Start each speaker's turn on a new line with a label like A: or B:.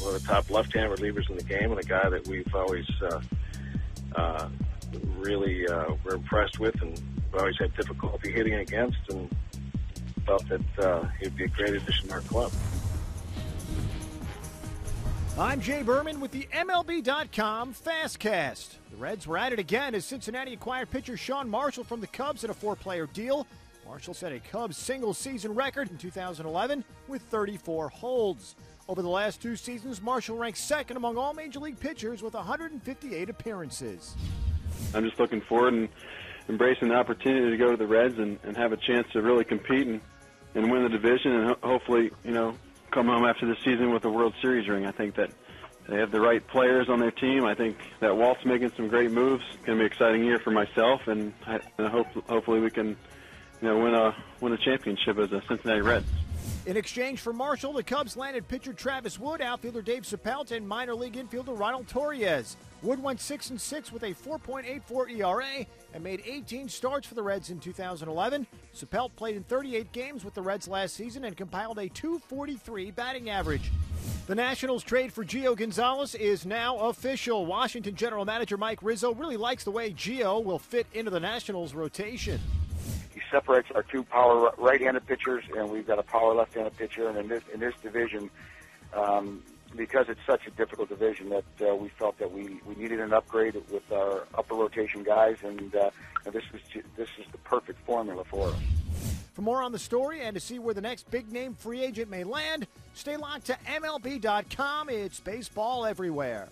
A: one of the top left-hand relievers in the game, and a guy that we've always uh, uh, really uh, were impressed with, and always had difficulty hitting against, and felt that uh, he'd be a great addition to our club.
B: I'm Jay Berman with the MLB.com Fastcast. The Reds were at it again as Cincinnati acquired pitcher Sean Marshall from the Cubs in a four player deal. Marshall set a Cubs single season record in 2011 with 34 holds. Over the last two seasons, Marshall ranks second among all major league pitchers with 158 appearances.
C: I'm just looking forward and embracing the opportunity to go to the Reds and, and have a chance to really compete and, and win the division and ho- hopefully, you know, come home after the season with a World Series ring. I think that they have the right players on their team. I think that Walt's making some great moves. It's going to be an exciting year for myself, and I, and hope hopefully we can, you know, win a win a championship as a Cincinnati Reds.
B: In exchange for Marshall, the Cubs landed pitcher Travis Wood, outfielder Dave Sappelt, and minor league infielder Ronald Torreyes. Wood went 6 and 6 with a 4.84 ERA and made 18 starts for the Reds in 2011. Sappelt played in 38 games with the Reds last season and compiled a 243 batting average. The Nationals trade for Gio Gonzalez is now official. Washington general manager Mike Rizzo really likes the way Gio will fit into the Nationals rotation.
D: He separates our two power right-handed pitchers, and we've got a power left-handed pitcher. And in this in this division, um, because it's such a difficult division, that uh, we felt that we, we needed an upgrade with our upper rotation guys, and, uh, and this was this is the perfect formula for us.
B: For more on the story and to see where the next big name free agent may land, stay locked to MLB.com. It's baseball everywhere.